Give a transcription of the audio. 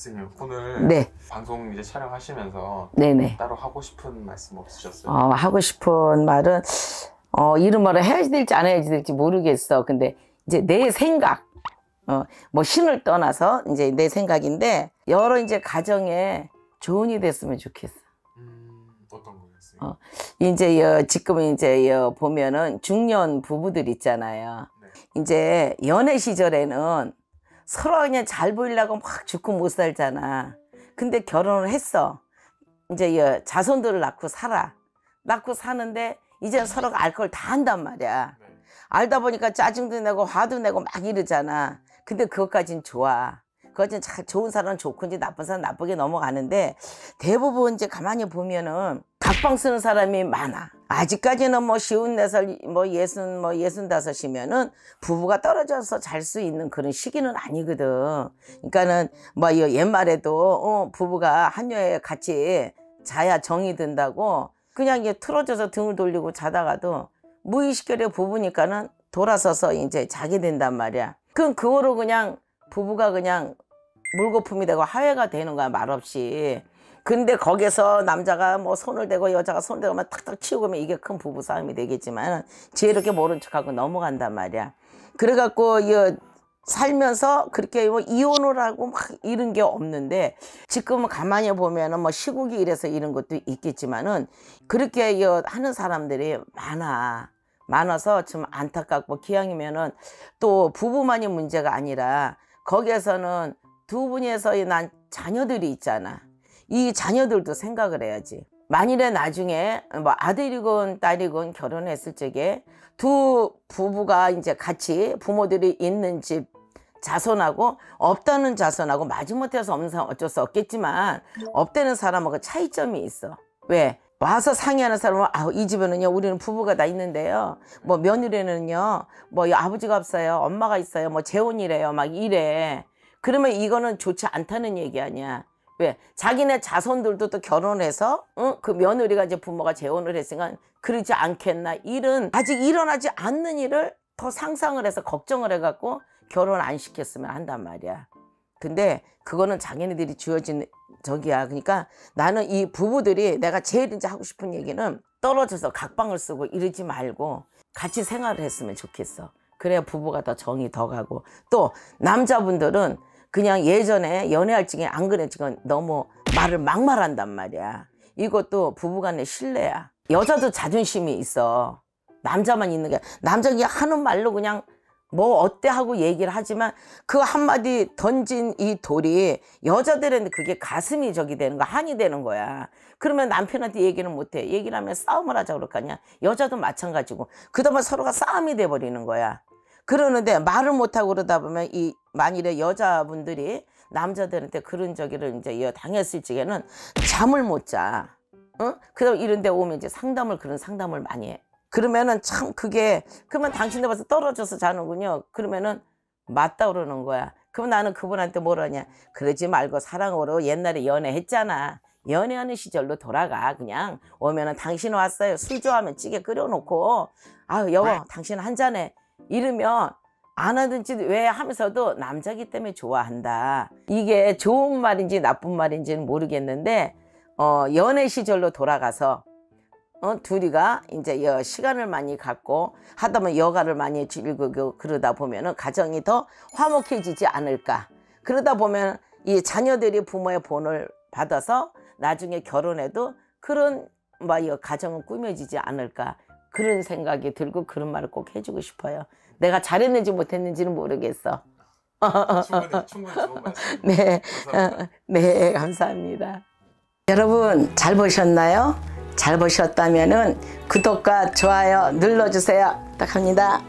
선생님 오늘 네. 방송 이제 촬영하시면서 네네. 따로 하고 싶은 말씀 없으셨어요? 어, 하고 싶은 말은, 어, 이런 말을 해야지 될지 안 해야지 될지 모르겠어. 근데 이제 내 생각, 어, 뭐 신을 떠나서 이제 내 생각인데, 여러 이제 가정에 조언이 됐으면 좋겠어. 음, 어떤 거였어요? 어. 이제 여, 지금 이제 여, 보면은 중년 부부들 있잖아요. 네. 이제 연애 시절에는 서로 그냥 잘 보이려고 막 죽고 못 살잖아. 근데 결혼을 했어. 이제 여, 자손들을 낳고 살아. 낳고 사는데 이제 서로가 알 걸 다 한단 말이야. 네. 알다 보니까 짜증도 내고 화도 내고 막 이러잖아. 근데 그것까진 좋아. 그것은 잘 좋은 사람은 좋고 이제 나쁜 사람 은 나쁘게 넘어가는데 대부분 이제 가만히 보면은 각방 쓰는 사람이 많아. 아직까지는 뭐 쉬운 네살 뭐 예순 뭐 예순 다섯이면은 부부가 떨어져서 잘 수 있는 그런 시기는 아니거든. 그러니까는 뭐이 옛말에도 어, 부부가 한 여에 같이 자야 정이 든다고 그냥 이게 틀어져서 등을 돌리고 자다가도 무의식결에 부부니까는 돌아서서 이제 자게 된단 말이야. 그럼 그거로 그냥 부부가 그냥 물거품이 되고 하회가 되는 거야 말없이. 근데 거기서 남자가 뭐 손을 대고 여자가 손을 대고 막 탁탁 치우고 면 이게 큰 부부 싸움이 되겠지만 지혜롭게 모른 척하고 넘어간단 말이야. 그래갖고 이 살면서 그렇게 뭐 이혼을 하고 막 이런 게 없는데 지금은 가만히 보면은 뭐 시국이 이래서 이런 것도 있겠지만은 그렇게 이 하는 사람들이 많아. 많아서 좀 안타깝고 기왕이면은 또 부부만이 문제가 아니라 거기에서는 두 분이서 난 자녀들이 있잖아. 이 자녀들도 생각을 해야지. 만일에 나중에 뭐 아들이건 딸이건 결혼했을 적에 두 부부가 이제 같이 부모들이 있는 집 자손하고 없다는 자손하고 마지못해서 없는 사람 어쩔 수 없겠지만 없다는 사람하고 차이점이 있어. 왜? 와서 상의하는 사람은 아, 이 집에는요 우리는 부부가 다 있는데요. 뭐 며느리는요 뭐 아버지가 없어요. 엄마가 있어요. 뭐 재혼이래요. 막 이래. 그러면 이거는 좋지 않다는 얘기 아니야. 왜? 자기네 자손들도 또 결혼해서 응? 그 며느리가 이제 부모가 재혼을 했으니까 그러지 않겠나. 일은 아직 일어나지 않는 일을 더 상상을 해서 걱정을 해갖고 결혼 안 시켰으면 한단 말이야. 근데 그거는 자기네들이 주어진 저기야. 그러니까 나는 이 부부들이 내가 제일 이제 하고 싶은 얘기는 떨어져서 각방을 쓰고 이러지 말고 같이 생활을 했으면 좋겠어. 그래야 부부가 더 정이 더 가고 또 남자분들은 그냥 예전에 연애할 적에 안 그랬지만 너무 말을 막말한단 말이야. 이것도 부부간의 신뢰야. 여자도 자존심이 있어. 남자만 있는 게 남자가 하는 말로 그냥 뭐 어때 하고 얘기를 하지만 그 한마디 던진 이 돌이 여자들은 그게 가슴이 저기 되는 거 한이 되는 거야. 그러면 남편한테 얘기는 못해. 얘기를 하면 싸움을 하자 그럴 거 아니야. 여자도 마찬가지고. 그다음에 서로가 싸움이 돼 버리는 거야. 그러는데 말을 못하고 그러다 보면 이 만일에 여자분들이 남자들한테 그런 저기를 이제 당했을 적에는 잠을 못자. 어? 그다음 이런 데 오면 이제 상담을 그런 상담을 많이 해 그러면은 참 그게 그러면 당신들 벌써 떨어져서 자는군요. 그러면은 맞다 그러는 거야. 그럼 나는 그분한테 뭐라냐. 그러지 말고 사랑으로 옛날에 연애했잖아. 연애하는 시절로 돌아가. 그냥 오면은 당신 왔어요. 술 좋아하면 찌개 끓여놓고 아유 여보 당신 한 잔해. 이러면 안 하든지 왜 하면서도 남자기 때문에 좋아한다. 이게 좋은 말인지 나쁜 말인지는 모르겠는데 어 연애 시절로 돌아가서 어, 둘이가 이제 여 시간을 많이 갖고 하다 보면 여가를 많이 즐기고 그러다 보면은 가정이 더 화목해지지 않을까. 그러다 보면 이 자녀들이 부모의 본을 받아서 나중에 결혼해도 그런 뭐 가정은 꾸며지지 않을까. 그런 생각이 들고 그런 말을 꼭 해주고 싶어요. 내가 잘했는지 못했는지는 모르겠어. 충분히 충분히 좋은 말씀. 네, 감사합니다. 네, 감사합니다. 여러분 잘 보셨나요? 잘 보셨다면 은 구독과 좋아요 눌러주세요. 부탁합니다.